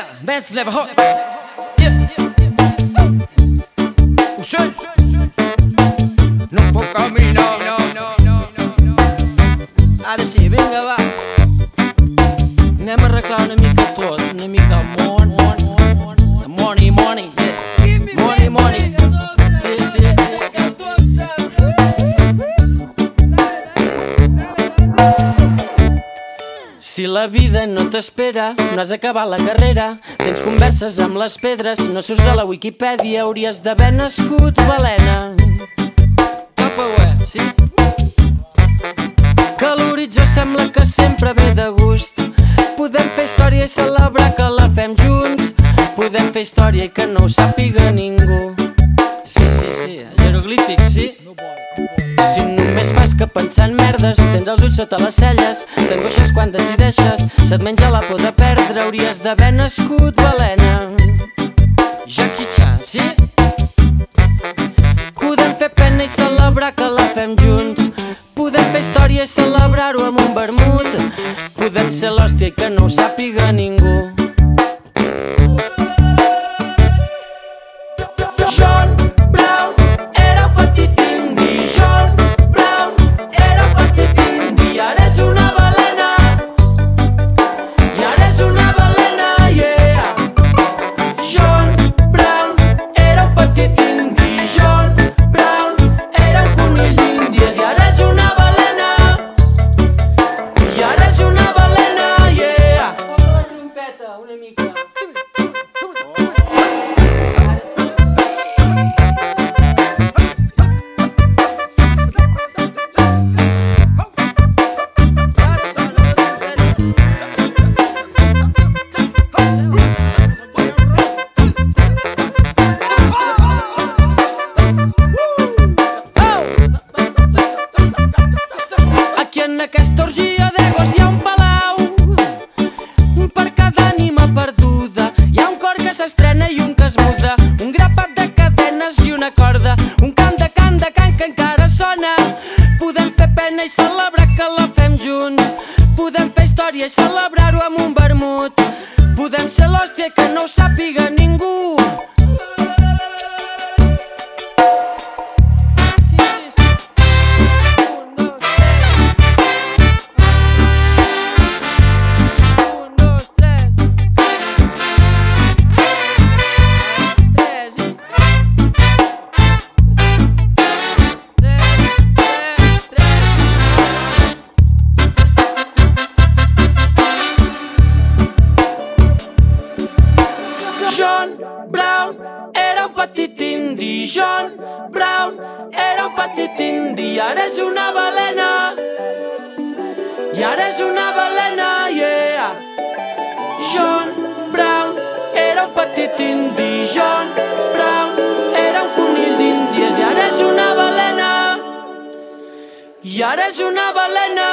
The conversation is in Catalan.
Yeah, man's never hot. Yeah. Ocell! No puc caminar. No, no, no, no. Ara sí, vinga, va. Anem a arreglar Si la vida no t'espera, no has acabat la carrera, tens converses amb les pedres, no surts a la Wikipedia hauries d'haver nascut balena. Tupperware, sí? Que l'horitzó sembla que sempre ve de gust. Podem fer història i celebrar que la fem junts. Podem fer història i que no ho sàpiga ningú. Sí, sí, sí, jeroglífics, sí? Si només fas que pensar en merdes, tens els ulls sota les celles, t'angoixes quan decideixes, se't menja la por de perdre, hauries d'haver nascut balena. Jackie Chan, sí? Podem fer pena i celebrar que la fem junts. Podem fer història i celebrar-ho amb un vermut. Podem ser l'hòstia que no ho sàpiga ningú. Una mica. Ara sí. Ara sona la trompeta. Aquí en aquesta orgia d'egos hi celebrar que la fem junts. Podem fer història i celebrar-ho amb un vermut. Podem ser l'hòstia que no ho sàpiga petit indi. John Brown era un petit indi. Ara és una balena. I ara és una balena, yeah. John Brown era un petit indi. John Brown era un conill d'Índies. I ara és una balena. I ara és una balena.